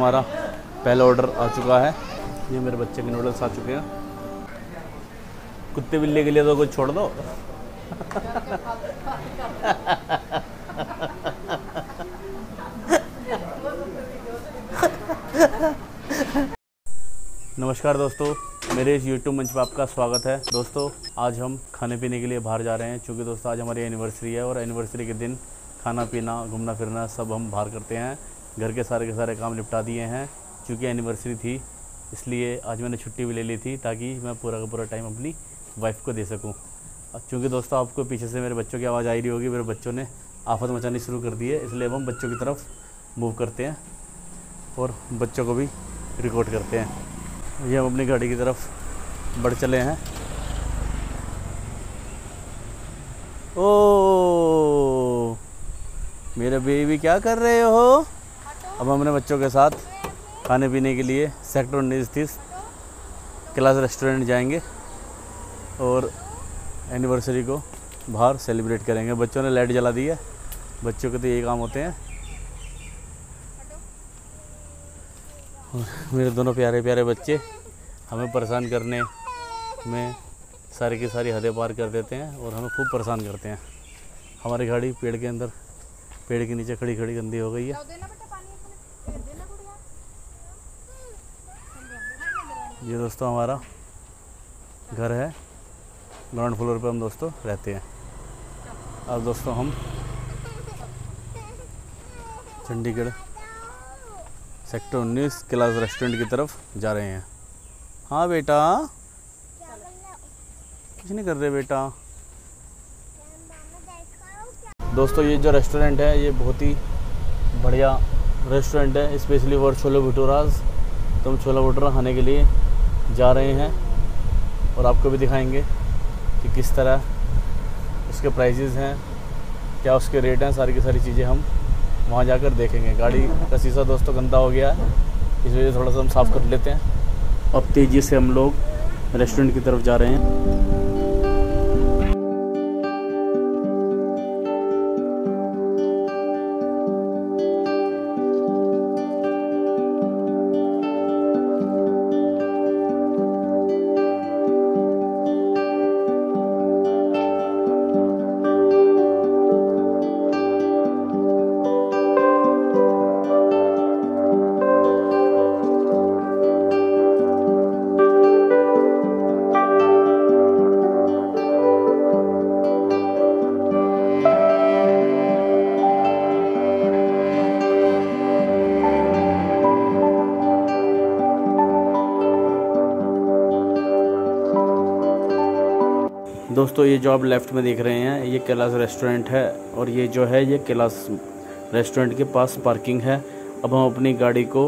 हमारा पहला ऑर्डर आ चुका है। ये मेरे बच्चे के नूडल्स आ चुके हैं। कुत्ते बिल्ली के लिए तो कुछ छोड़ दो। नमस्कार दोस्तों, मेरे इस यूट्यूब मंच पर आपका स्वागत है। दोस्तों, आज हम खाने पीने के लिए बाहर जा रहे हैं, क्योंकि दोस्तों, आज हमारी एनिवर्सरी है और एनिवर्सरी के दिन खाना पीना, घूमना फिरना सब हम बाहर करते हैं। घर के सारे के सारे काम निपटा दिए हैं। चूँकि एनिवर्सरी थी, इसलिए आज मैंने छुट्टी भी ले ली थी ताकि मैं पूरा का पूरा टाइम अपनी वाइफ को दे सकूँ। क्योंकि दोस्तों आपको पीछे से मेरे बच्चों की आवाज़ आ रही होगी, मेरे बच्चों ने आफत मचानी शुरू कर दी है, इसलिए हम बच्चों की तरफ़ मूव करते हैं और बच्चों को भी रिकॉर्ड करते हैं। ये हम अपनी गाड़ी की तरफ़ बढ़ चले हैं। ओ, मेरे बेबी क्या कर रहे हो? अब हम अपने बच्चों के साथ खाने पीने के लिए सेक्टर उन्नीस तीस क्लास रेस्टोरेंट जाएँगे और एनिवर्सरी को बाहर सेलिब्रेट करेंगे। बच्चों ने लाइट जला दी है। बच्चों के तो यही काम होते हैं। मेरे दोनों प्यारे प्यारे बच्चे हमें परेशान करने में सारी की सारी हदें पार कर देते हैं और हमें खूब परेशान करते हैं। हमारी गाड़ी पेड़ के अंदर, पेड़ के नीचे खड़ी खड़ी गंदी हो गई है। ये दोस्तों हमारा घर है। ग्राउंड फ्लोर पे हम दोस्तों रहते हैं। अब दोस्तों हम चंडीगढ़ सेक्टर 19 क्लास रेस्टोरेंट की तरफ़ जा रहे हैं। हाँ बेटा। कुछ नहीं कर रहे बेटा। दोस्तों ये जो रेस्टोरेंट है, ये बहुत ही बढ़िया रेस्टोरेंट है, स्पेशली फॉर छोले भटूराज। तो हम छोला भटूरा खाने के लिए जा रहे हैं और आपको भी दिखाएँगे कि किस तरह उसके प्राइजेज़ हैं, क्या उसके रेट हैं, सारी की सारी चीज़ें हम वहाँ जाकर देखेंगे। गाड़ी का शीशा दोस्तों गंदा हो गया है, इस वजह से थोड़ा सा हम साफ़ कर लेते हैं। अब तेज़ी से हम लोग रेस्टोरेंट की तरफ़ जा रहे हैं। दोस्तों, ये जो आप लेफ़्ट में देख रहे हैं, ये कैलाश रेस्टोरेंट है और ये जो है, ये कैलाश रेस्टोरेंट के पास पार्किंग है। अब हम अपनी गाड़ी को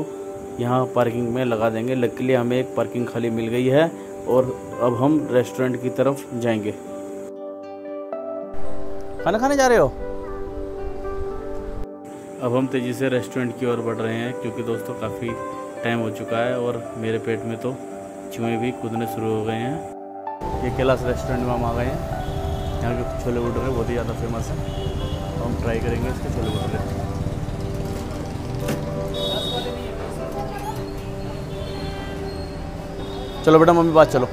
यहाँ पार्किंग में लगा देंगे। लकीली हमें एक पार्किंग खाली मिल गई है और अब हम रेस्टोरेंट की तरफ़ जाएँगे। खाना खाने जा रहे हो? अब हम तेज़ी से रेस्टोरेंट की ओर बढ़ रहे हैं क्योंकि दोस्तों, काफ़ी टाइम हो चुका है और मेरे पेट में तो चूहे भी कूदने शुरू हो गए हैं। ये कैलाश रेस्टोरेंट में हम आ गए हैं। यहाँ के छोले भटूरे बहुत ही ज़्यादा फ़ेमस है। तो हम ट्राई करेंगे इसके छोले भटूरे चलो बेटा, मम्मी बात चलो।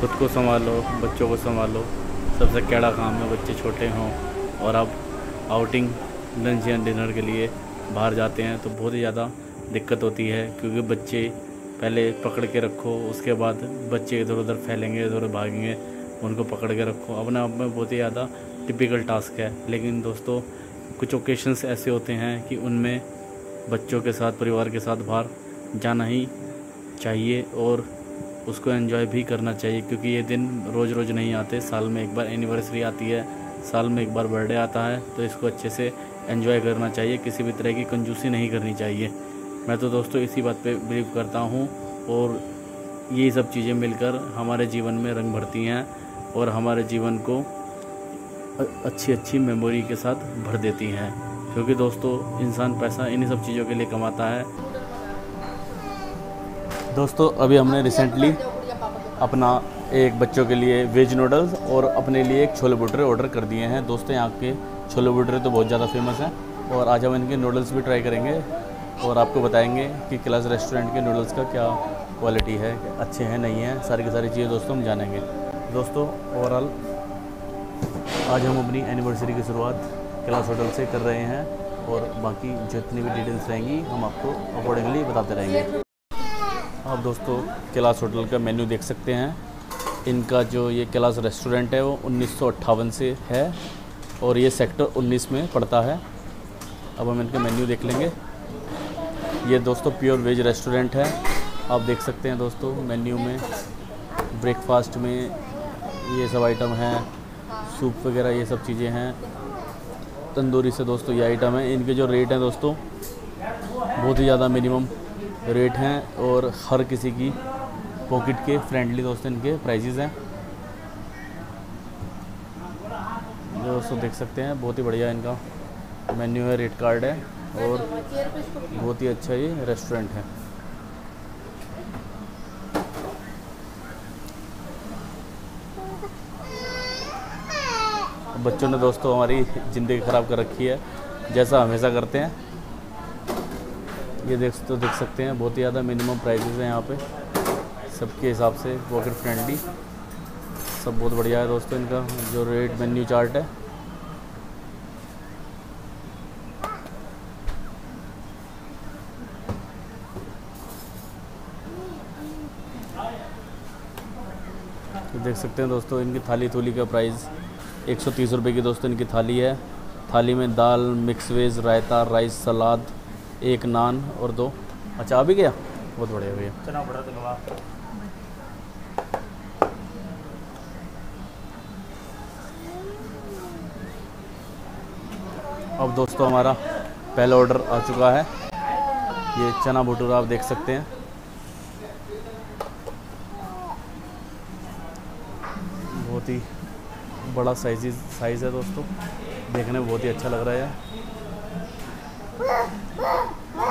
खुद को संभालो, बच्चों को संभालो। सबसे कैड़ा काम है, बच्चे छोटे हों और अब आउटिंग लंच या डिनर के लिए बाहर जाते हैं तो बहुत ही ज़्यादा दिक्कत होती है, क्योंकि बच्चे पहले पकड़ के रखो, उसके बाद बच्चे इधर उधर फैलेंगे इधर उधर भागेंगे, उनको पकड़ के रखो। अपने आप में बहुत ही ज़्यादा टिपिकल टास्क है। लेकिन दोस्तों, कुछ ओकेशंस ऐसे होते हैं कि उनमें बच्चों के साथ, परिवार के साथ बाहर जाना ही चाहिए और उसको एंजॉय भी करना चाहिए, क्योंकि ये दिन रोज़ रोज़ नहीं आते। साल में एक बार एनिवर्सरी आती है, साल में एक बार बर्थडे आता है तो इसको अच्छे से एंजॉय करना चाहिए। किसी भी तरह की कंजूसी नहीं करनी चाहिए। मैं तो दोस्तों इसी बात पे बिलीव करता हूँ और ये सब चीज़ें मिलकर हमारे जीवन में रंग भरती हैं और हमारे जीवन को अच्छी अच्छी मेमोरी के साथ भर देती हैं। क्योंकि दोस्तों, इंसान पैसा इन्हीं सब चीज़ों के लिए कमाता है। दोस्तों, अभी हमने रिसेंटली अपना एक बच्चों के लिए वेज नूडल्स और अपने लिए एक छोले भटूरे ऑर्डर कर दिए हैं। दोस्तों, यहाँ के छोले भटूरे तो बहुत ज़्यादा फ़ेमस हैं और आज हम इनके नूडल्स भी ट्राई करेंगे। और आपको बताएँगे कि क्लास रेस्टोरेंट के नूडल्स का क्या क्वालिटी है, अच्छे हैं, नहीं हैं, सारी की सारी चीज़ें दोस्तों हम जानेंगे। दोस्तों ओवरऑल आज हम अपनी एनिवर्सरी की शुरुआत क्लास होटल से कर रहे हैं और बाकी जितनी भी डिटेल्स रहेंगी हम आपको अकॉर्डिंगली बताते रहेंगे। आप दोस्तों कैलाश होटल का मेन्यू देख सकते हैं। इनका जो ये कैलाश रेस्टोरेंट है वो उन्नीस सौ अट्ठावन से है और ये सेक्टर 19 में पड़ता है। अब हम इनका मेन्यू देख लेंगे। ये दोस्तों प्योर वेज रेस्टोरेंट है। आप देख सकते हैं दोस्तों मेन्यू में ब्रेकफास्ट में ये सब आइटम हैं सूप वगैरह ये सब चीज़ें हैं। तंदूरी से दोस्तों ये आइटम है। इनके जो रेट हैं दोस्तों, बहुत ही ज़्यादा मिनिमम रेट हैं और हर किसी की पॉकेट के फ्रेंडली दोस्तों इनके प्राइजेज़ हैं। दोस्तों देख सकते हैं, बहुत ही बढ़िया इनका मेन्यू है रेट कार्ड है। और बहुत ही अच्छा ये रेस्टोरेंट है। बच्चों ने दोस्तों हमारी ज़िंदगी ख़राब कर रखी है, जैसा हमेशा करते हैं। ये देख तो देख सकते हैं, बहुत ही ज़्यादा मिनिमम प्राइसेस हैं यहाँ पे। सबके हिसाब से पॉकेट फ्रेंडली सब बहुत बढ़िया है दोस्तों इनका, जो रेट मेन्यू चार्ट है। तो देख सकते हैं दोस्तों इनकी थाली थूली का प्राइस एक सौ तीस रुपये की दोस्तों इनकी थाली है। थाली में दाल मिक्स वेज रायता राइस सलाद एक नान और दो। अच्छा आ भी गया? बहुत बढ़िया भैया। धन्यवाद अब दोस्तों हमारा पहला ऑर्डर आ चुका है। ये चना भटूरा आप देख सकते हैं बहुत ही बड़ा साइज़ साइज़ है दोस्तों। देखने में बहुत ही अच्छा लग रहा है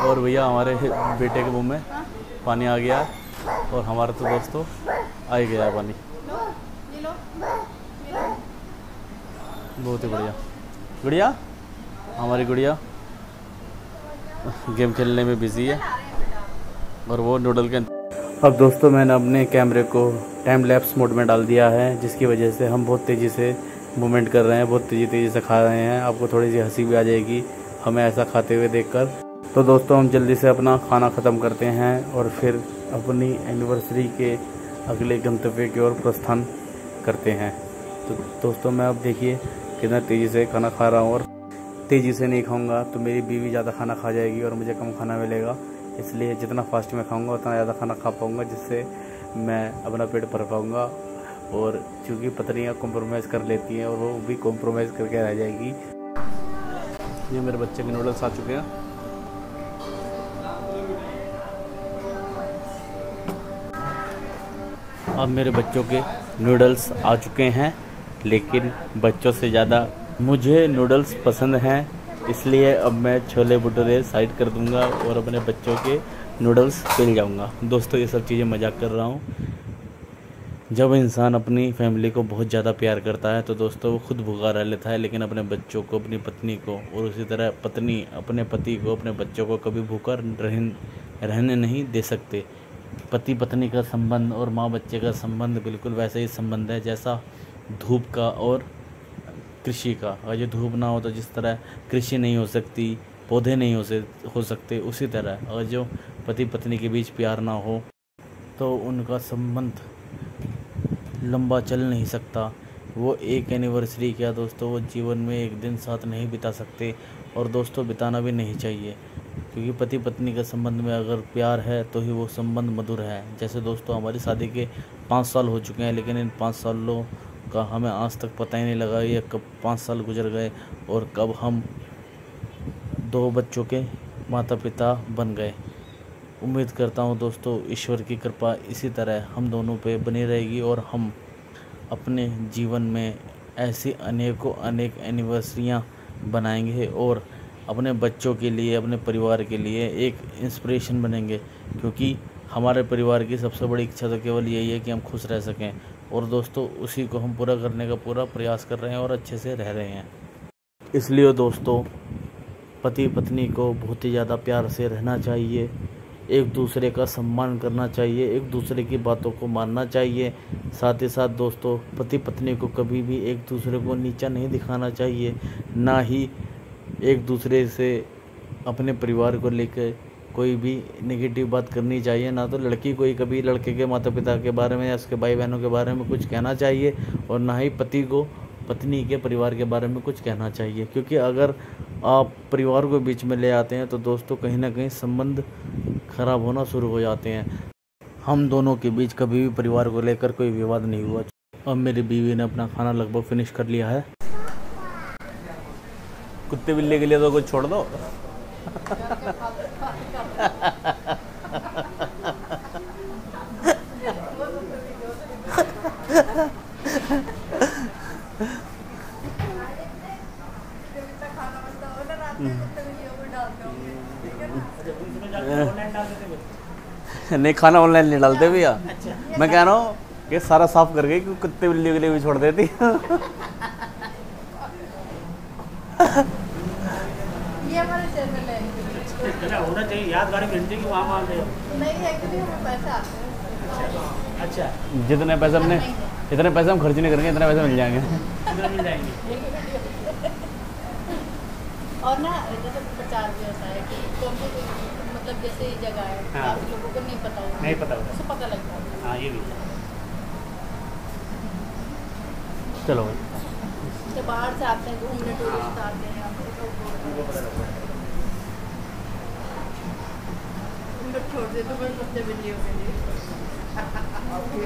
और भैया, हमारे बेटे के मुँह में पानी आ गया और हमारा तो दोस्तों आ ही गया पानी। बहुत ही बढ़िया। गुड़िया, हमारी गुड़िया गेम खेलने में बिज़ी है और वो नूडल के अब दोस्तों मैंने अपने कैमरे को टाइम लैप्स मोड में डाल दिया है, जिसकी वजह से हम बहुत तेज़ी से मूवमेंट कर रहे हैं, बहुत तेज़ी तेज़ी से खा रहे हैं। आपको थोड़ी सी हँसी भी आ जाएगी हमें ऐसा खाते हुए देखकर। तो दोस्तों हम जल्दी से अपना खाना ख़त्म करते हैं और फिर अपनी एनिवर्सरी के अगले गंतव्य की ओर प्रस्थान करते हैं। तो दोस्तों मैं अब देखिए कितना तेज़ी से खाना खा रहा हूँ और तेज़ी से नहीं खाऊँगा तो मेरी बीवी ज़्यादा खाना खा जाएगी और मुझे कम खाना मिलेगा। इसलिए जितना फास्ट में खाऊँगा, उतना ज़्यादा खाना खा पाऊँगा, जिससे मैं अपना पेट भर पाऊँगा। और चूँकि पत्नियाँ कॉम्प्रोमाइज़ कर लेती हैं, और वो भी कॉम्प्रोमाइज़ करके रह जाएगी। ये मेरे बच्चे के नूडल्स आ चुके हैं। अब मेरे बच्चों के नूडल्स आ चुके हैं, लेकिन बच्चों से ज़्यादा मुझे नूडल्स पसंद हैं। इसलिए अब मैं छोले भटूरे साइड कर दूँगा और अपने बच्चों के नूडल्स पेल जाऊँगा। दोस्तों, ये सब चीज़ें मज़ाक कर रहा हूँ। जब इंसान अपनी फैमिली को बहुत ज़्यादा प्यार करता है तो दोस्तों, वो खुद भूखा रह लेता है, लेकिन अपने बच्चों को, अपनी पत्नी को और उसी तरह पत्नी, अपने पति को, अपने बच्चों को कभी भूखा रहन, रहने नहीं दे सकते। पति पत्नी का संबंध और माँ बच्चे का संबंध बिल्कुल वैसा ही संबंध है, जैसा धूप का और कृषि का। अगर धूप ना हो तो जिस तरह कृषि नहीं हो सकती, पौधे नहीं हो से हो सकते, उसी तरह। अगर जो पति पत्नी के बीच प्यार ना हो तो उनका संबंध लंबा चल नहीं सकता। वो एक एनिवर्सरी क्या दोस्तों, वो जीवन में एक दिन साथ नहीं बिता सकते और दोस्तों बिताना भी नहीं चाहिए। क्योंकि पति पत्नी के संबंध में अगर प्यार है तो ही वो संबंध मधुर है। जैसे दोस्तों, हमारी शादी के पाँच साल हो चुके हैं, लेकिन इन पाँच सालों का हमें आज तक पता ही नहीं लगा ये कब पाँच साल गुजर गए और कब हम दो बच्चों के माता पिता बन गए। उम्मीद करता हूँ दोस्तों, ईश्वर की कृपा इसी तरह हम दोनों पे बनी रहेगी और हम अपने जीवन में ऐसी अनेकों, अनेक एनिवर्सरियाँ बनाएँगे और अपने बच्चों के लिए, अपने परिवार के लिए एक इंस्पिरेशन बनेंगे। क्योंकि हमारे परिवार की सबसे बड़ी इच्छा तो केवल यही है कि हम खुश रह सकें। और दोस्तों, उसी को हम पूरा करने का पूरा प्रयास कर रहे हैं और अच्छे से रह रहे हैं। इसलिए दोस्तों पति पत्नी को बहुत ही ज़्यादा प्यार से रहना चाहिए, एक दूसरे का सम्मान करना चाहिए, एक दूसरे की बातों को मानना चाहिए। साथ ही साथ दोस्तों पति पत्नी को कभी भी एक दूसरे को नीचा नहीं दिखाना चाहिए, ना ही एक दूसरे से अपने परिवार को लेकर कोई भी नेगेटिव बात करनी चाहिए ना तो लड़की को ही कभी लड़के के माता पिता के बारे में या उसके भाई बहनों के बारे में कुछ कहना चाहिए और ना ही पति को पत्नी के परिवार के बारे में कुछ कहना चाहिए। क्योंकि अगर आप परिवार को बीच में ले आते हैं तो दोस्तों कहीं ना कहीं संबंध खराब होना शुरू हो जाते हैं। हम दोनों के बीच कभी भी परिवार को लेकर कोई विवाद नहीं हुआ। अब मेरी बीवी ने अपना खाना लगभग फिनिश कर लिया है। कुत्ते बिल्ली के लिए तो कुछ छोड़ दो। नहीं, खाना ऑनलाइन नहीं डालते भैया। मैं कह रहा हूँ कि सारा साफ़ करके क्यों कुत्ते बिल्ली के लिए भी छोड़ देती। ये होना चाहिए यादगार मिलनी चाहिए कि वहाँ वहाँ गए नहीं एक्चुअली हमें पैसा आते हैं। अच्छा जितने पैसे हमने इतने पैसे हम खर्च नहीं करेंगे इतने पैसे मिल जाएँगे। मिल जाएँगे। और ना जैसे प्रचार भी होता है कि कौन सी मतलब जैसे ये जगह है हाँ। काफ़ी लोगों को नहीं पता होता नहीं पता होता उससे पता लगता है। हाँ ये भी चलो भाई। तो बाहर से आते हैं घूमने टूरिस्ट आते हैं। उनको छोड़ दे तो मैं कुत्ते बिल्लियों के लिए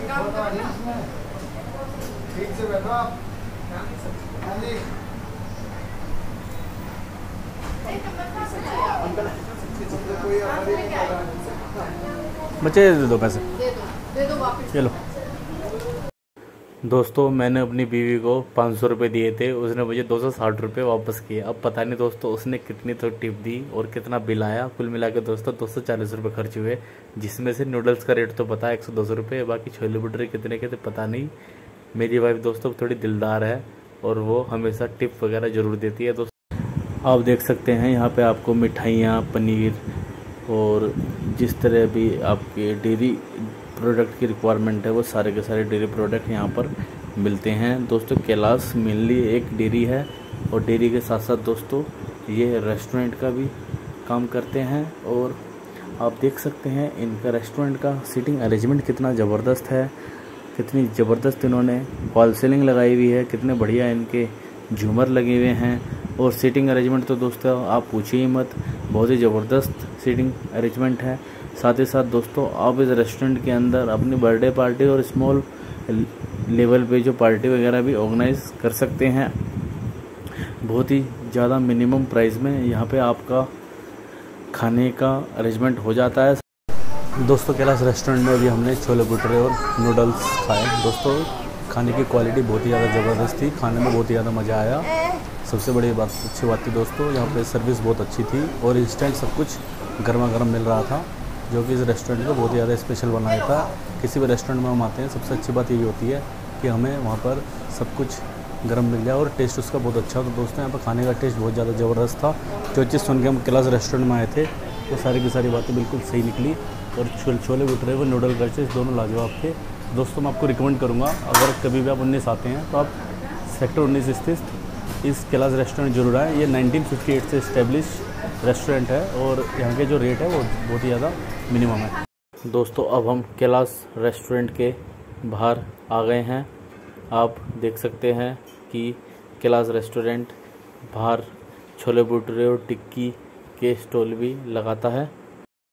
काम करो ना ठीक से बैठो आप। हाँ जी? बच्चे दे दो पैसे। दे दो दे दो वापस। चलो। दोस्तों, मैंने अपनी बीवी को पाँच सौ रुपये दिए थे। उसने मुझे दो सौ साठ रुपये वापस किए। अब पता नहीं दोस्तों, उसने कितनी तो टिप दी और कितना बिल आया। कुल मिला के दोस्तों, दो सौ चालीस रुपये खर्च हुए, जिसमें से नूडल्स का रेट तो पता है, एक सौ दो सौ रुपये, बाकी छोले भटूरे कितने के थे पता नहीं। मेरी वाइफ दोस्तों थोड़ी दिलदार है और वो हमेशा टिप वगैरह ज़रूर देती है दोस्तों। आप देख सकते हैं, यहाँ पर आपको मिठाइयाँ, पनीर और जिस तरह भी आपके डेयरी प्रोडक्ट की रिक्वायरमेंट है, वो सारे के सारे डेयरी प्रोडक्ट यहाँ पर मिलते हैं। दोस्तों कैलाश मेनली एक डेयरी है और डेयरी के साथ साथ दोस्तों, ये रेस्टोरेंट का भी काम करते हैं और आप देख सकते हैं इनका रेस्टोरेंट का सीटिंग अरेंजमेंट कितना ज़बरदस्त है। कितनी ज़बरदस्त इन्होंने वॉल सीलिंग लगाई हुई है, कितने बढ़िया इनके झूमर लगे हुए हैं। और सीटिंग अरेंजमेंट तो दोस्तों, आप पूछिए ही मत, बहुत ही ज़बरदस्त सीटिंग अरेंजमेंट है। साथ ही साथ दोस्तों, आप इस रेस्टोरेंट के अंदर अपनी बर्थडे पार्टी और स्मॉल लेवल पे जो पार्टी वगैरह भी ऑर्गेनाइज कर सकते हैं। बहुत ही ज़्यादा मिनिमम प्राइस में यहाँ पे आपका खाने का अरेंजमेंट हो जाता है। दोस्तों, कैलाश रेस्टोरेंट में अभी हमने छोले भटूरे और नूडल्स खाए। दोस्तों, खाने की क्वालिटी बहुत ही ज़्यादा ज़बरदस्त थी। खाने में बहुत ही ज़्यादा मज़ा आया। सबसे बड़ी बात, अच्छी बात थी दोस्तों, यहाँ पे सर्विस बहुत अच्छी थी और इंस्टेंट सब कुछ गर्मा गर्म मिल रहा था। जो कि इस रेस्टोरेंट को बहुत ही ज़्यादा स्पेशल बनाया था। किसी भी रेस्टोरेंट में हम आते हैं, सबसे अच्छी बात यही होती है कि हमें वहाँ पर सब कुछ गर्म मिल जाए और टेस्ट उसका बहुत अच्छा तो दोस्तों, यहाँ पर खाने का टेस्ट बहुत ज़्यादा ज़बरदस्त था। जो चीज़ सुन के हम कैलाश रेस्टोरेंट में आए थे, वो सारी की सारी बातें बिल्कुल सही निकली और छोले छोले भटूरे व नूडल कल्चर्स दोनों लाजवाब थे। दोस्तों, मैं आपको रिकमेंड करूँगा, अगर कभी भी आप उन्नीस आते हैं तो आप सेक्टर उन्नीस स्थित इस कैलाश रेस्टोरेंट ज़रूर आए। ये 1958 से इस्टेब्लिश रेस्टोरेंट है और यहाँ के जो रेट है, वो बहुत ही ज़्यादा मिनिमम है। दोस्तों, अब हम कैलाश रेस्टोरेंट के बाहर आ गए हैं। आप देख सकते हैं कि कैलाश रेस्टोरेंट बाहर छोले भटूरे और टिक्की के स्टॉल भी लगाता है।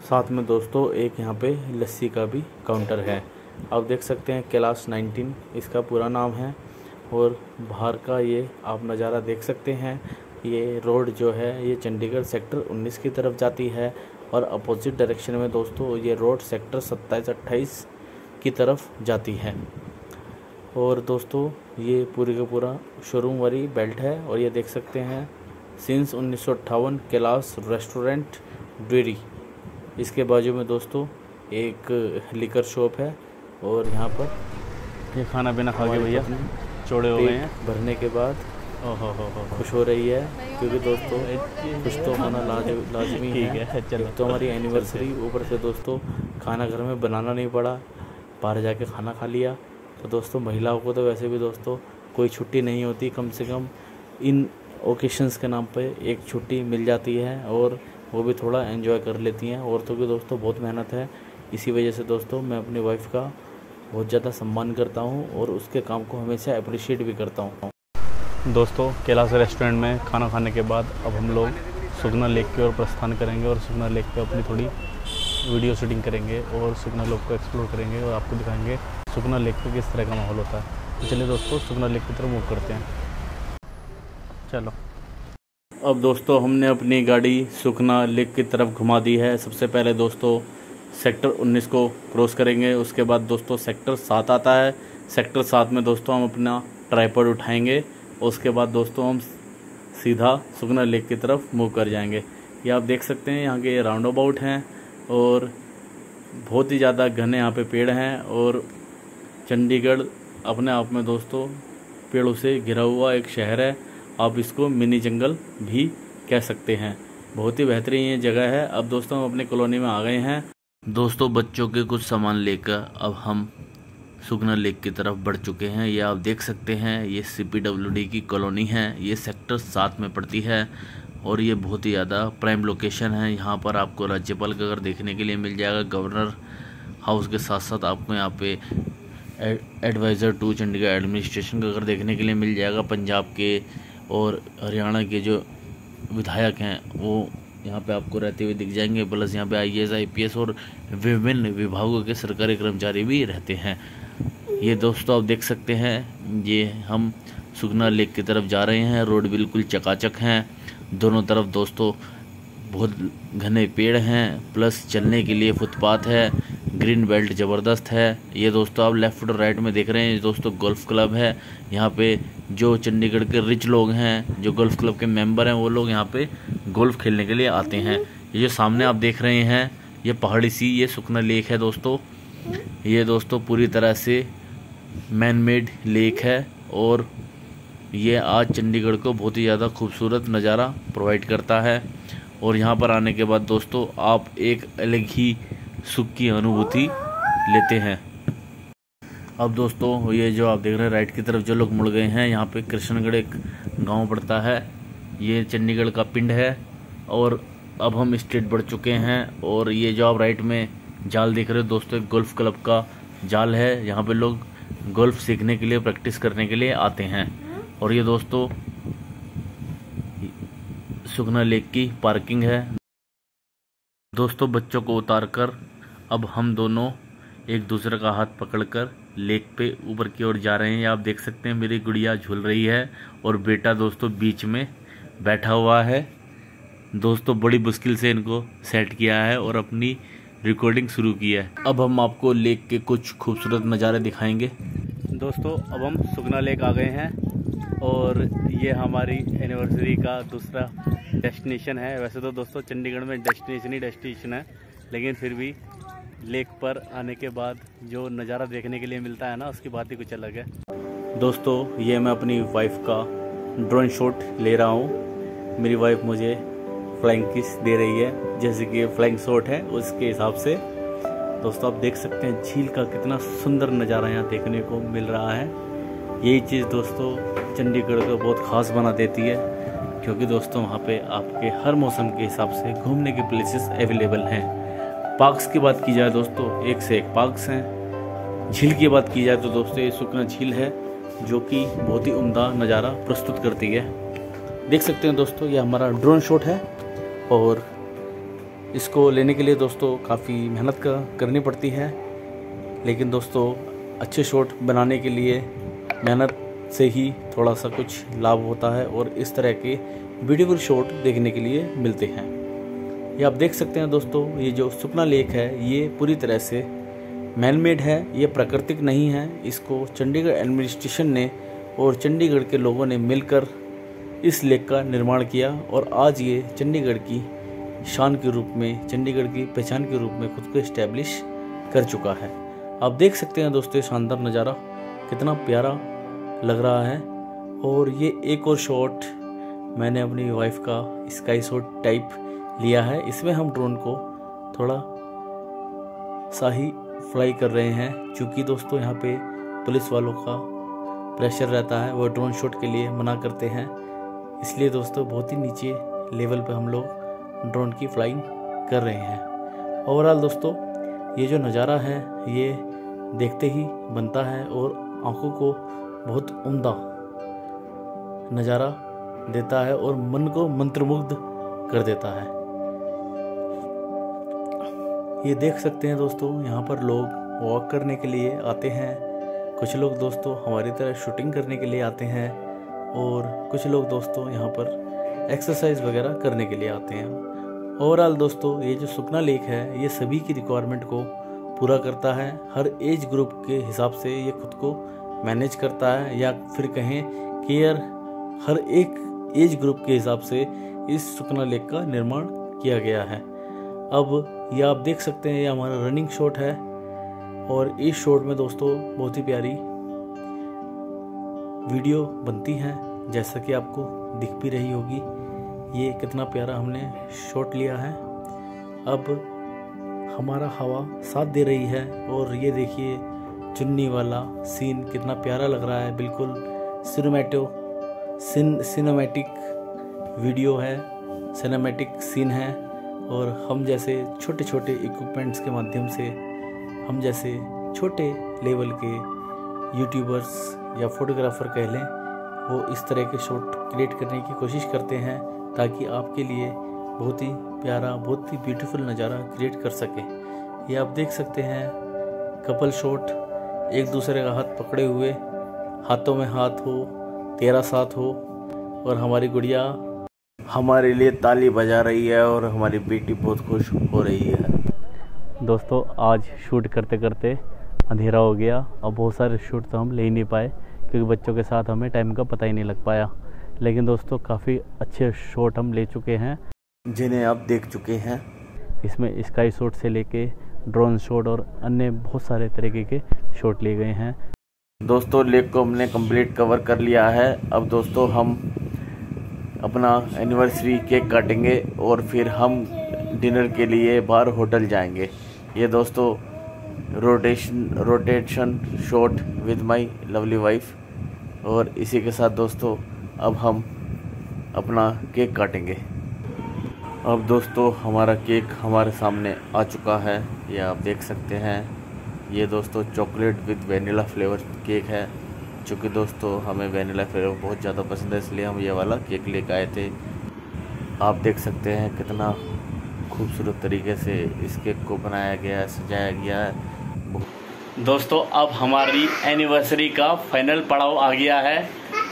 साथ में दोस्तों, एक यहाँ पे लस्सी का भी काउंटर है। आप देख सकते हैं कैलाश 19 इसका पूरा नाम है। और बाहर का ये आप नज़ारा देख सकते हैं। ये रोड जो है, ये चंडीगढ़ सेक्टर 19 की तरफ़ जाती है। और अपोजिट डायरेक्शन में दोस्तों ये रोड सेक्टर 27 28 की तरफ़ जाती है। और दोस्तों ये पूरी का पूरा शोरूम वाली बेल्ट है और ये देख सकते हैं सिंस उन्नीस सौ कैलाश रेस्टोरेंट डेयरी इसके बाजू में दोस्तों एक लिकर शॉप है और यहाँ पर ये खाना पीना खा के भैया चौड़े हो गए हैं। भरने के बाद ओहो हो हो हो। खुश हो रही है। क्योंकि दोस्तों कुछ तो खाना लाज लाजमी ठीक है है, चलो। तो हमारी एनिवर्सरी ऊपर से दोस्तों खाना घर में बनाना नहीं पड़ा। बाहर जाके खाना खा लिया। तो दोस्तों महिलाओं को तो वैसे भी दोस्तों कोई छुट्टी नहीं होती कम से कम। इन ओकेशंस के नाम पे एक छुट्टी मिल जाती है और वो भी थोड़ा एंजॉय कर लेती हैं। औरतों की दोस्तों बहुत मेहनत है। इसी वजह से दोस्तों मैं अपनी वाइफ का बहुत ज़्यादा सम्मान करता हूँ और उसके काम को हमेशा अप्रिशिएट भी करता हूँ। दोस्तों, कैलाश रेस्टोरेंट में खाना खाने के बाद अब हम लोग सुगना लेक की ओर प्रस्थान करेंगे और सुगना लेक पे अपनी थोड़ी वीडियो शूटिंग करेंगे और सुगना लेक को एक्सप्लोर करेंगे और आपको दिखाएँगे सुगना लेक पे किस तरह का माहौल होता है। तो चलिए दोस्तों, सुगना लेक की तरफ़ मूव करते हैं। चलो। अब दोस्तों, हमने अपनी गाड़ी सुखना लेक की तरफ़ घुमा दी है। सबसे पहले दोस्तों, सेक्टर 19 को क्रॉस करेंगे। उसके बाद दोस्तों, सेक्टर सात आता है। सेक्टर सात में दोस्तों, हम अपना ट्राईपॉड उठाएँगे। उसके बाद दोस्तों हम सीधा सुखना लेक की तरफ़ मूव कर जाएँगे। ये आप देख सकते हैं, यहाँ के राउंड अबाउट हैं और बहुत ही ज़्यादा घने यहाँ पे पेड़ हैं और चंडीगढ़ अपने आप में दोस्तों पेड़ों से घिरा हुआ एक शहर है। आप इसको मिनी जंगल भी कह सकते हैं। बहुत ही बेहतरीन ये जगह है। अब दोस्तों हम अपनी कॉलोनी में आ गए हैं। दोस्तों बच्चों के कुछ सामान लेकर अब हम सुगना लेक की तरफ़ बढ़ चुके हैं। ये आप देख सकते हैं, ये सीपीडब्ल्यूडी की कॉलोनी है, ये सेक्टर सात में पड़ती है और ये बहुत ही ज़्यादा प्राइम लोकेशन है। यहाँ पर आपको राज्यपाल का घर देखने के लिए मिल जाएगा गवर्नर हाउस के साथ साथ आपको यहाँ पे एडवाइज़र टू चंडीगढ़ एडमिनिस्ट्रेशन का घर देखने के लिए मिल जाएगा, पंजाब के और हरियाणा के जो विधायक हैं, वो यहाँ पे आपको रहते हुए दिख जाएँगे। प्लस यहाँ पे I S I P S और विभिन्न विभागों के सरकारी कर्मचारी भी रहते हैं। ये दोस्तों आप देख सकते हैं, ये हम सुगना लेक की तरफ़ जा रहे हैं, रोड बिल्कुल चकाचक हैं, दोनों तरफ़ दोस्तों बहुत घने पेड़ हैं, प्लस चलने के लिए फुटपाथ है, ग्रीन बेल्ट ज़बरदस्त है, ये दोस्तों आप लेफ़्ट और राइट में देख रहे हैं, ये दोस्तों गोल्फ क्लब है, यहाँ पे जो चंडीगढ़ के रिच लोग हैं, जो गोल्फ क्लब के मेंबर हैं, वो लोग यहाँ पे गोल्फ खेलने के लिए आते हैं। ये जो सामने आप देख रहे हैं, ये पहाड़ी सी, ये सुखना लेक है दोस्तों, ये दोस्तों पूरी तरह से मैन मेड लेक है और ये आज चंडीगढ़ को बहुत ही ज़्यादा खूबसूरत नज़ारा प्रोवाइड करता है। और यहाँ पर आने के बाद दोस्तों, आप एक अलग ही सुख की अनुभूति लेते हैं। अब दोस्तों, ये जो आप देख रहे हैं राइट की तरफ़ जो लोग मुड़ गए हैं, यहाँ पे कृष्णगढ़ एक गाँव पड़ता है। ये चंडीगढ़ का पिंड है और अब हम स्टेट बढ़ चुके हैं और ये जो आप राइट में जाल देख रहे हो दोस्तों, एक गोल्फ क्लब का जाल है। यहाँ पे लोग गोल्फ सीखने के लिए प्रैक्टिस करने के लिए आते हैं। और ये दोस्तों सुखना लेक की पार्किंग है। दोस्तों बच्चों को उतारकर अब हम दोनों एक दूसरे का हाथ पकड़कर लेक पे ऊपर की ओर जा रहे हैं। आप देख सकते हैं मेरी गुड़िया झूल रही है और बेटा दोस्तों बीच में बैठा हुआ है। दोस्तों बड़ी मुश्किल से इनको सेट किया है और अपनी रिकॉर्डिंग शुरू की है। अब हम आपको लेक के कुछ खूबसूरत नज़ारे दिखाएँगे। दोस्तों, अब हम सुगना लेक आ गए हैं और ये हमारी एनिवर्सरी का दूसरा डेस्टिनेशन है। वैसे तो दोस्तों, चंडीगढ़ में डेस्टिनेशन ही डेस्टिनेशन है, लेकिन फिर भी लेक पर आने के बाद जो नज़ारा देखने के लिए मिलता है ना, उसकी बात ही कुछ अलग है। दोस्तों, ये मैं अपनी वाइफ का ड्रोन शॉट ले रहा हूँ। मेरी वाइफ मुझे फ्लाइंग किस दे रही है, जैसे कि फ्लाइंग शॉट है, उसके हिसाब से। दोस्तों, आप देख सकते हैं झील का कितना सुंदर नज़ारा यहाँ देखने को मिल रहा है। यही चीज़ दोस्तों चंडीगढ़ को बहुत ख़ास बना देती है, क्योंकि दोस्तों वहाँ पे आपके हर मौसम के हिसाब से घूमने के प्लेसेस अवेलेबल हैं। पार्क्स की बात की जाए दोस्तों, एक से एक पार्क्स हैं। झील की बात की जाए तो दोस्तों, ये सुखना झील है, जो कि बहुत ही उम्दा नज़ारा प्रस्तुत करती है। देख सकते हैं दोस्तों, ये हमारा ड्रोन शॉट है। और इसको लेने के लिए दोस्तों काफ़ी मेहनत का करनी पड़ती है। लेकिन दोस्तों, अच्छे शॉट बनाने के लिए मेहनत से ही थोड़ा सा कुछ लाभ होता है और इस तरह के ब्यूटीफुल शॉट देखने के लिए मिलते हैं। ये आप देख सकते हैं दोस्तों, ये जो सुपना लेक है, ये पूरी तरह से मैन मेड है, ये प्राकृतिक नहीं है। इसको चंडीगढ़ एडमिनिस्ट्रेशन ने और चंडीगढ़ के लोगों ने मिलकर इस लेक का निर्माण किया और आज ये चंडीगढ़ की शान के रूप में, चंडीगढ़ की पहचान के रूप में खुद को इस्टेब्लिश कर चुका है। आप देख सकते हैं दोस्तों शानदार नज़ारा, कितना प्यारा लग रहा है। और ये एक और शॉट मैंने अपनी वाइफ का स्काई शॉट टाइप लिया है। इसमें हम ड्रोन को थोड़ा सा ही फ्लाई कर रहे हैं, क्योंकि दोस्तों यहाँ पे पुलिस वालों का प्रेशर रहता है। वो ड्रोन शॉट के लिए मना करते हैं। इसलिए दोस्तों बहुत ही नीचे लेवल पर हम लोग ड्रोन की फ्लाइंग कर रहे हैं। ओवरऑल दोस्तों, ये जो नज़ारा है, ये देखते ही बनता है और आँखों को बहुत उम्दा नज़ारा देता है और मन को मंत्रमुग्ध कर देता है। ये देख सकते हैं दोस्तों, यहाँ पर लोग वॉक करने के लिए आते हैं। कुछ लोग दोस्तों हमारी तरह शूटिंग करने के लिए आते हैं। और कुछ लोग दोस्तों यहाँ पर एक्सरसाइज वगैरह करने के लिए आते हैं। ओवरऑल दोस्तों, ये जो सुखना लेक है, ये सभी की रिक्वायरमेंट को पूरा करता है। हर एज ग्रुप के हिसाब से ये खुद को मैनेज करता है या फिर कहें कि यार हर एक एज ग्रुप के हिसाब से इस सुखना लेक का निर्माण किया गया है। अब ये आप देख सकते हैं, ये हमारा रनिंग शॉट है। और इस शॉट में दोस्तों, बहुत ही प्यारी वीडियो बनती है, जैसा कि आपको दिख भी रही होगी। ये कितना प्यारा हमने शॉट लिया है। अब हमारा हवा साथ दे रही है और ये देखिए, चुन्नी वाला सीन कितना प्यारा लग रहा है। बिल्कुल सिनेमेटो सिन सिनेमैटिक वीडियो है सिनेमैटिक सीन है और हम जैसे छोटे छोटे इक्विपमेंट्स के माध्यम से, हम जैसे छोटे लेवल के यूट्यूबर्स या फोटोग्राफर कह लें, वो इस तरह के शॉट क्रिएट करने की कोशिश करते हैं ताकि आपके लिए बहुत ही प्यारा, बहुत ही ब्यूटीफुल नज़ारा क्रिएट कर सके। ये आप देख सकते हैं कपल शॉट एक दूसरे का हाथ पकड़े हुए, हाथों में हाथ हो, तेरा साथ हो, और हमारी गुड़िया हमारे लिए ताली बजा रही है और हमारी बेटी बहुत खुश हो रही है। दोस्तों, आज शूट करते करते अंधेरा हो गया और बहुत सारे शूट तो हम ले ही नहीं पाए क्योंकि बच्चों के साथ हमें टाइम का पता ही नहीं लग पाया। लेकिन दोस्तों काफ़ी अच्छे शॉट हम ले चुके हैं। जिन्हें आप देख चुके हैं। इसमें स्काई शॉट से लेके ड्रोन शॉट और अन्य बहुत सारे तरीके के शॉट लिए गए हैं। दोस्तों लेक को हमने कंप्लीट कवर कर लिया है। अब दोस्तों हम अपना एनिवर्सरी केक काटेंगे और फिर हम डिनर के लिए बाहर होटल जाएँगे। ये दोस्तों rotation rotation shot with my lovely wife. और इसी के साथ दोस्तों, अब हम अपना केक काटेंगे। अब दोस्तों, हमारा केक हमारे सामने आ चुका है। ये आप देख सकते हैं। ये दोस्तों, chocolate with vanilla flavour cake है। चूँकि दोस्तों, हमें वेनिला फ्लेवर बहुत ज़्यादा पसंद है, इसलिए हम ये वाला केक लेकर आए थे। आप देख सकते हैं कितना खूबसूरत तरीके से इस केक को बनाया गया है सजाया गया है। दोस्तों, अब हमारी एनिवर्सरी का फाइनल पड़ाव आ गया है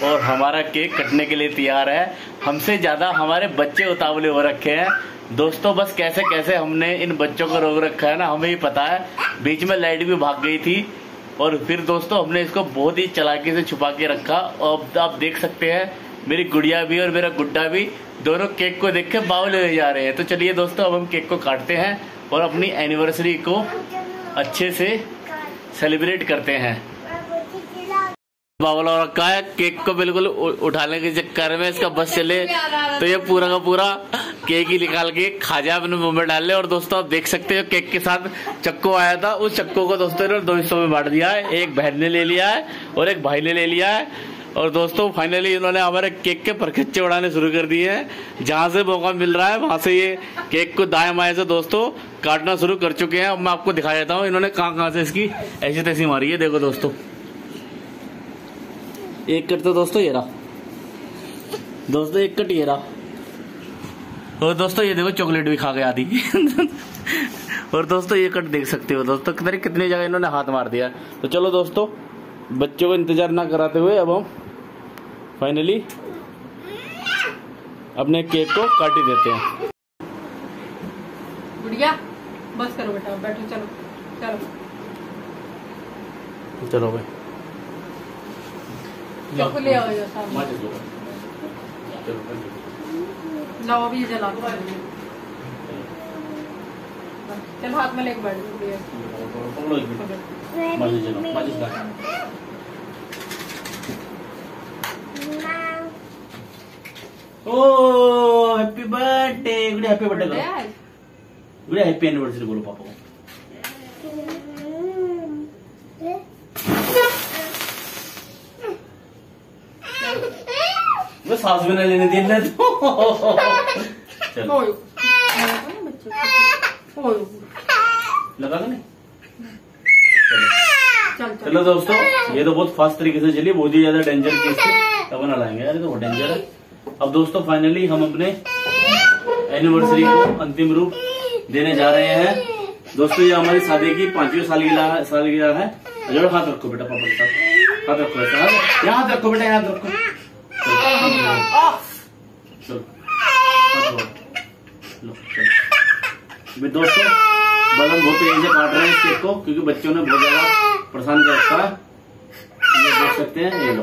और हमारा केक कटने के लिए तैयार है। हमसे ज़्यादा हमारे बच्चे उतावले हो रखे हैं। दोस्तों, बस कैसे कैसे हमने इन बच्चों को रोक रखा है ना, हमें ही पता है। बीच में लाइट भी भाग गई थी और फिर दोस्तों, हमने इसको बहुत ही चलाकी से छुपा के रखा। और आप देख सकते हैं, मेरी गुड़िया भी और मेरा गुड्डा भी दोनों केक को देख के बावले जा रहे हैं। तो चलिए दोस्तों, अब हम केक को काटते हैं और अपनी एनिवर्सरी को अच्छे से सेलिब्रेट करते हैं। बावला रखा है केक को बिल्कुल उठाने के चक्कर में इसका बस चले। तो ये पूरा का पूरा केक ही निकाल के खा जाए अपने मुँह में डाल ले। और दोस्तों, आप देख सकते हो केक के साथ चक्को आया था। उस चक्को को दोस्तों ने दो हिस्सों में बांट दिया है। एक बहन ने ले लिया है और एक भाई ने ले लिया है। और दोस्तों फाइनली इन्होंने हमारे केक के परखच्चे उड़ाने शुरू कर दिए हैं। जहाँ से मौका मिल रहा है, वहाँ से ये केक को दाएँ बाएँ से दोस्तों काटना शुरू कर चुके हैं। अब मैं आपको दिखा देता हूँ, इन्होंने कहाँ कहाँ से इसकी ऐसी तैसी मारी है। देखो दोस्तों। एक कट तो दोस्तों ये रहा। दोस्तों, एक कट ये रहा। और दोस्तों, ये देखो, चॉकलेट भी खा गया आदि और दोस्तों, ये कट देख सकते हो दोस्तों, कितनी कितनी जगह इन्होंने हाथ मार दिया। तो चलो दोस्तों बच्चों को इंतज़ार ना कराते हुए अब हम फाइनली अपने केक को काटी देते हैं। गुड़िया बस करो बेटा बैठो चलो चलो। चलो भाई। चक्कू ले आओ लाओ अभी जला दो। चलो हाथ में लेके बैठ गुड़िया। मालिश चलो मालिश कर ओ हैप्पी बर्थडे गुड़िया हैप्पी बर्थडे बर्थडे करो आज गुड़िया हैप्पी एनिवर्सरी बोलो पापा को वो सांस भी ना लेने दी ले तो चलो ओयो बच्चों को ओयो लगा दो नहीं चल दोस्तों ये तो बहुत फास्ट तरीके से चलिए बहुत ही ज़्यादा डेंजर केस तब ना लाएँगे यार तो डेंजर है। अब दोस्तों फाइनली हम अपने एनिवर्सरी को अंतिम रूप देने जा रहे हैं। दोस्तों ये हमारी शादी की पांचवी सालगिरह सालगिरह है। जोड़ो हाथ रखो बेटा पापा के साथ। हाथ रखो हाथ यहाँ हाथ रखो बेटा यहाँ रखो। चलो। लो, चलो। दोस्तों बदन बहुत तेज़ी से काट रहे हैं इस केक को क्योंकि बच्चों ने बहुत ज़्यादा रखा है ये देख सकते हैं ये लो।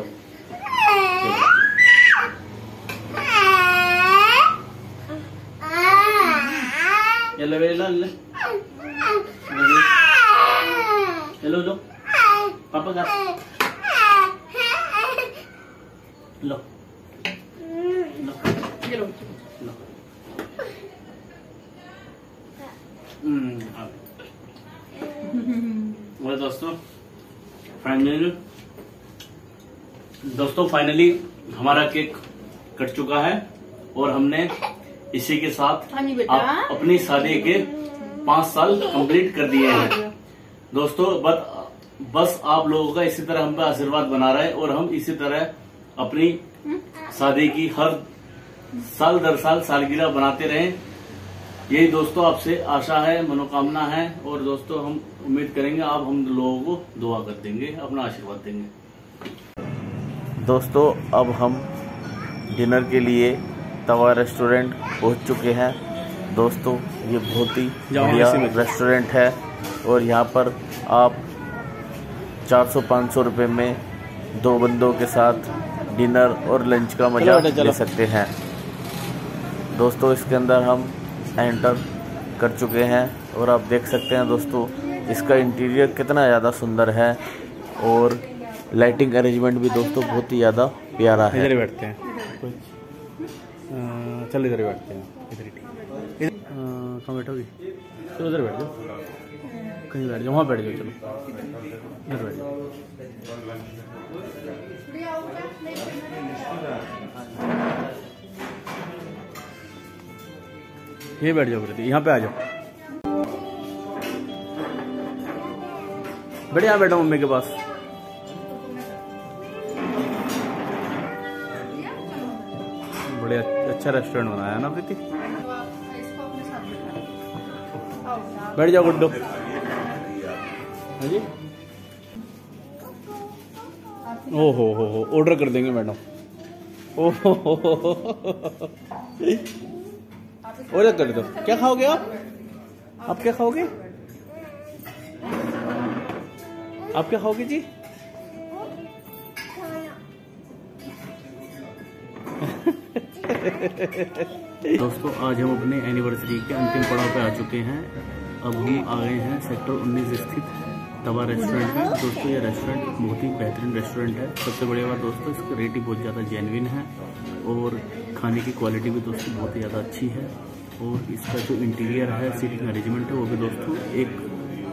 ये लो ये लो ले। ये लो लो। पापा का। लो। लो ये लो। लो। हम्म। दोस्तों। फाइनली दोस्तों फाइनली हमारा केक कट चुका है और हमने इसी के साथ हाँ आप अपनी शादी के पाँच साल कंप्लीट कर दिए हैं। दोस्तों बस बस आप लोगों का इसी तरह हम पे आशीर्वाद बना रहे और हम इसी तरह अपनी शादी की हर साल दर साल सालगिरह बनाते रहें। यही दोस्तों आपसे आशा है मनोकामना है और दोस्तों हम उम्मीद करेंगे आप हम लोगों को दुआ कर देंगे अपना आशीर्वाद देंगे। दोस्तों अब हम डिनर के लिए तवा रेस्टोरेंट पहुँच चुके हैं। दोस्तों ये बहुत ही बढ़िया रेस्टोरेंट है और यहाँ पर आप 400-500 रुपए में दो बंदों के साथ डिनर और लंच का मज़ा ले सकते हैं। दोस्तों इसके अंदर हम एंटर कर चुके हैं। और आप देख सकते हैं दोस्तों, इसका इंटीरियर कितना ज़्यादा सुंदर है। और लाइटिंग अरेंजमेंट भी दोस्तों बहुत ही ज़्यादा प्यारा है। इधर बैठते हैं। चल इधर बैठते हैं। इधर ही कहाँ बैठोगी चलो उधर बैठ जाओ। कहीं बैठ जाओ, वहाँ बैठ जाओ, चलो। इधर बैठ जाओ। ये बैठ जाओ प्रति यहाँ पे आ जाओ। बैठे यहाँ बैठो मम्मी के पास। बड़े अच्छा रेस्टोरेंट बनाया ना प्रीति बैठ जाओ गुड्डो। हाँ जी। ओ हो हो हो ऑर्डर कर देंगे मैडम। ओ हो हो हो। ऑर्डर कर दो। क्या खाओगे आप? आप क्या खाओगे? आप क्या खाओगे जी? दोस्तों, आज हम अपने एनिवर्सरी के अंतिम पड़ाव पे आ चुके हैं। अब हम आ गए हैं सेक्टर 19 स्थित तवा रेस्टोरेंट में दोस्तों, ये रेस्टोरेंट बहुत ही बेहतरीन रेस्टोरेंट है। सबसे बड़ी बात, दोस्तों, इसका रेट ही बहुत ज़्यादा जेनविन है। और खाने की क्वालिटी भी दोस्तों बहुत ही ज़्यादा अच्छी है। और इसका जो इंटीरियर है सीटिंग अरेंजमेंट है, वो भी दोस्तों एक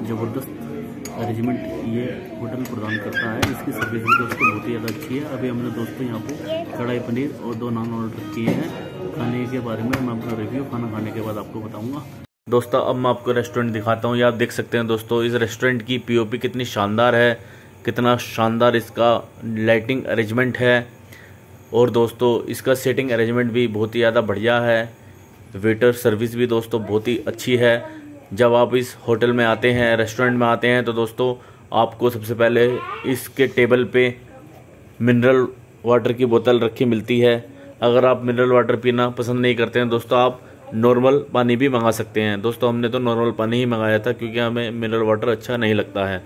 ज़बरदस्त अरेंजमेंट ये होटल प्रदान करता है। इसकी सर्विस भी दोस्तों बहुत ही ज़्यादा अच्छी है। अभी हमने दोस्तों यहाँ पे कढ़ाई पनीर और दो नान ऑर्डर किए हैं। खाने के बारे में मैं अपना रिव्यू खाना खाने के बाद आपको बताऊँगा। दोस्तों, अब मैं आपको रेस्टोरेंट दिखाता हूँ। ये आप देख सकते हैं दोस्तों, इस रेस्टोरेंट की पीओपी कितनी शानदार है, कितना शानदार इसका लाइटिंग अरेंजमेंट है। और दोस्तों, इसका सेटिंग अरेंजमेंट भी बहुत ही ज़्यादा बढ़िया है। वेटर सर्विस भी दोस्तों बहुत ही अच्छी है। जब आप इस होटल में आते हैं रेस्टोरेंट में आते हैं तो दोस्तों, आपको सबसे पहले इसके टेबल पे मिनरल वाटर की बोतल रखी मिलती है। अगर आप मिनरल वाटर पीना पसंद नहीं करते हैं, दोस्तों, आप नॉर्मल पानी भी मंगा सकते हैं। दोस्तों, हमने तो नॉर्मल पानी ही मंगाया था, क्योंकि हमें मिनरल वाटर अच्छा नहीं लगता है।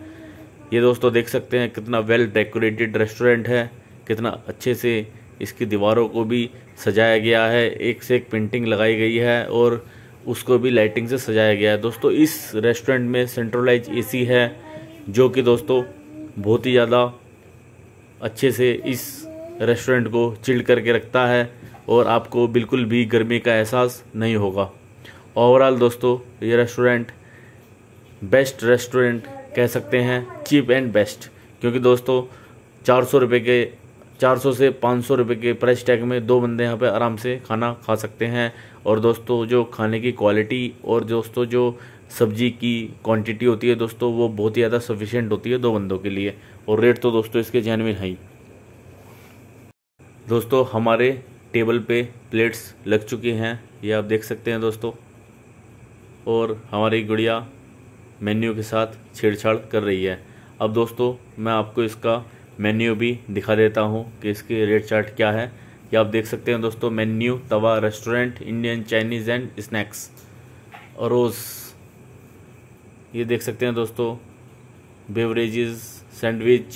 ये दोस्तों, देख सकते हैं कितना वेल डेकोरेटेड रेस्टोरेंट है, कितना अच्छे से इसकी दीवारों को भी सजाया गया है, एक से एक पेंटिंग लगाई गई है और उसको भी लाइटिंग से सजाया गया है। दोस्तों, इस रेस्टोरेंट में सेंट्रलाइज एसी है, जो कि दोस्तों बहुत ही ज़्यादा अच्छे से इस रेस्टोरेंट को चिल्ड करके रखता है और आपको बिल्कुल भी गर्मी का एहसास नहीं होगा। ओवरऑल दोस्तों, ये रेस्टोरेंट बेस्ट रेस्टोरेंट कह सकते हैं चीप एंड बेस्ट क्योंकि दोस्तों, चार सौ रुपये के चार सौ से पाँच सौ रुपये के प्राइस टैग में दो बंदे यहाँ पे आराम से खाना खा सकते हैं। और दोस्तों, जो खाने की क्वालिटी और दोस्तों, जो सब्ज़ी की क्वांटिटी होती है दोस्तों, वो बहुत ही ज़्यादा सफिशिएंट होती है दो बंदों के लिए। और रेट तो दोस्तों इसके जेनविन है ही। दोस्तों, हमारे टेबल पे प्लेट्स लग चुकी हैं। ये आप देख सकते हैं दोस्तों। और हमारी गुड़िया मेन्यू के साथ छेड़छाड़ कर रही है। अब दोस्तों, मैं आपको इसका मेन्यू भी दिखा देता हूँ कि इसके रेट चार्ट क्या है। ये आप देख सकते हैं दोस्तों, menu, Tawa, restaurant, Indian, Chinese and snacks रोज़। ये देख सकते हैं दोस्तों, beverages, sandwich,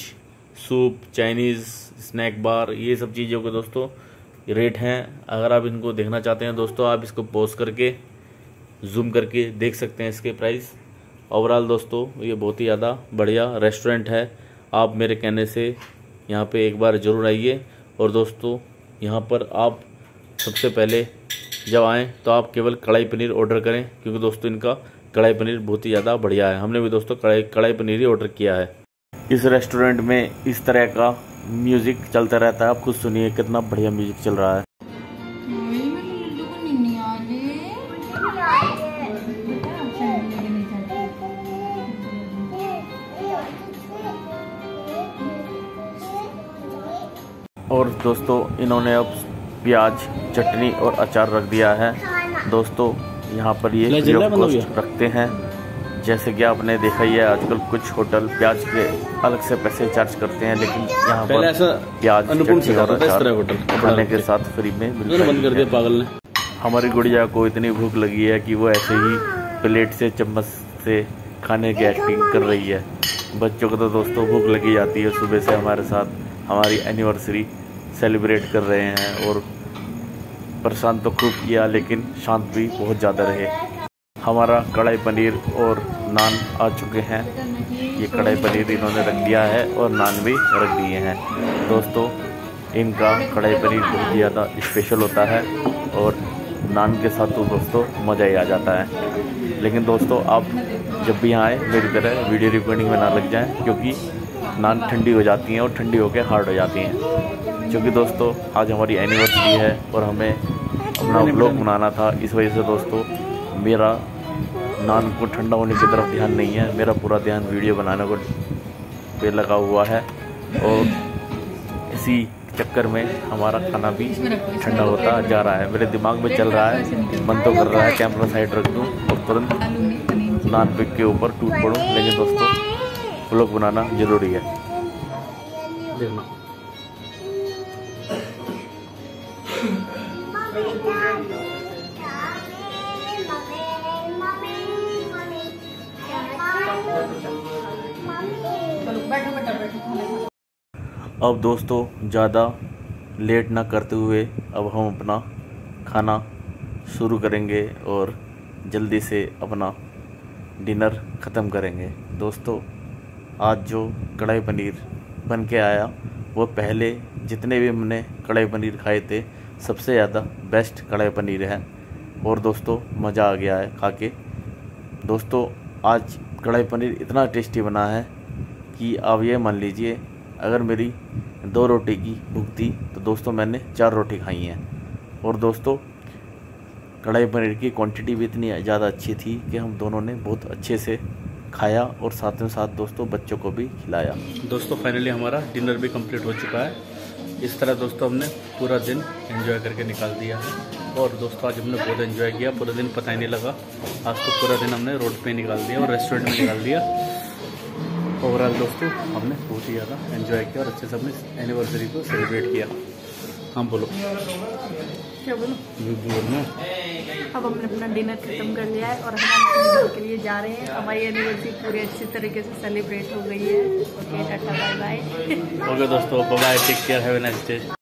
soup, Chinese, snack bar, ये सब चीज़ों के दोस्तों रेट हैं। अगर आप इनको देखना चाहते हैं दोस्तों, आप इसको पोस्ट करके जूम करके देख सकते हैं इसके प्राइस ओवरऑल दोस्तों, ये बहुत ही ज़्यादा बढ़िया रेस्टोरेंट है। आप मेरे कहने से यहाँ पे एक बार ज़रूर आइए। और दोस्तों, यहाँ पर आप सबसे पहले जब आएँ तो आप केवल कढ़ाई पनीर ऑर्डर करें, क्योंकि दोस्तों इनका कढ़ाई पनीर बहुत ही ज़्यादा बढ़िया है। हमने भी दोस्तों कढ़ाई कढ़ाई पनीर ही ऑर्डर किया है। इस रेस्टोरेंट में इस तरह का म्यूज़िक चलता रहता है। आप खुद सुनिए कितना बढ़िया म्यूज़िक चल रहा है। और दोस्तों इन्होंने अब प्याज चटनी और अचार रख दिया है। दोस्तों यहाँ पर ये कॉस्ट रखते हैं। जैसे कि आपने देखा ही है आजकल कुछ होटल प्याज के अलग से पैसे चार्ज करते हैं लेकिन यहाँ पर प्याज चटनी और अचार होटल। खाने के साथ फ्री में। पागल ने। हमारी गुड़िया को इतनी भूख लगी है कि वो ऐसे ही प्लेट से चम्मच से खाने की एक्टिंग कर रही है। बच्चों को तो दोस्तों भूख लगी जाती है सुबह से हमारे साथ। हमारी एनिवर्सरी सेलिब्रेट कर रहे हैं और परेशान तो खूब किया, लेकिन शांत भी बहुत ज़्यादा रहे। हमारा कढ़ाई पनीर और नान आ चुके हैं। ये कढ़ाई पनीर इन्होंने रख दिया है और नान भी रख दिए हैं। दोस्तों, इनका कढ़ाई पनीर बहुत ज़्यादा स्पेशल होता है और नान के साथ तो दोस्तों मज़ा ही आ जाता है। लेकिन दोस्तों, आप जब भी यहाँ आए, मेरी तरह वीडियो रिकॉर्डिंग में ना लग जाएँ, क्योंकि नान ठंडी हो जाती हैं और ठंडी होकर हार्ड हो जाती हैं। क्योंकि दोस्तों आज हमारी एनिवर्सरी है और हमें अपना ब्लॉग बनाना था। इस वजह से दोस्तों मेरा नान को ठंडा होने की तरफ़ ध्यान नहीं है। मेरा पूरा ध्यान वीडियो बनाने को पे लगा हुआ है और इसी चक्कर में हमारा खाना भी ठंडा होता जा रहा है। मेरे दिमाग में चल रहा है मन तो कर रहा है कैमरा साइड रख दूँ और तुरंत नान पिक के ऊपर टूट पड़ूँ लेकिन दोस्तों ब्लॉग बनाना ज़रूरी है देखना। अब दोस्तों ज़्यादा लेट ना करते हुए अब हम अपना खाना शुरू करेंगे और जल्दी से अपना डिनर ख़त्म करेंगे दोस्तों आज जो कढ़ाई पनीर बन के आया, वो पहले जितने भी हमने कढ़ाई पनीर खाए थे, सबसे ज़्यादा बेस्ट कढ़ाई पनीर है। और दोस्तों, मज़ा आ गया है खा के। दोस्तों, आज कढ़ाई पनीर इतना टेस्टी बना है कि आप ये मान लीजिए, अगर मेरी दो रोटी की भूख थी तो दोस्तों मैंने चार रोटी खाई हैं। और दोस्तों, कढ़ाई पनीर की क्वांटिटी भी इतनी ज़्यादा अच्छी थी कि हम दोनों ने बहुत अच्छे से खाया और साथ में साथ दोस्तों बच्चों को भी खिलाया। दोस्तों फाइनली हमारा डिनर भी कंप्लीट हो चुका है। इस तरह दोस्तों हमने पूरा दिन एंजॉय करके निकाल दिया है। और दोस्तों आज हमने बहुत एंजॉय किया। पूरा दिन पता ही नहीं लगा। आज तो पूरा दिन हमने रोड पे निकाल दिया और रेस्टोरेंट में निकाल दिया। ओवरऑल दोस्तों हमने बहुत ही ज़्यादा एंजॉय किया और अच्छे से हमने एनिवर्सरी को सेलिब्रेट किया। हाँ बोलो। क्या बोलो? बोलना अब हमने अपना डिनर खत्म कर लिया है और हम घर के लिए जा रहे हैं। हमारी एनिवर्सरी पूरी अच्छी तरीके से सेलिब्रेट हो गई है। Okay, tata bye bye okay दोस्तों bye take care have a nice day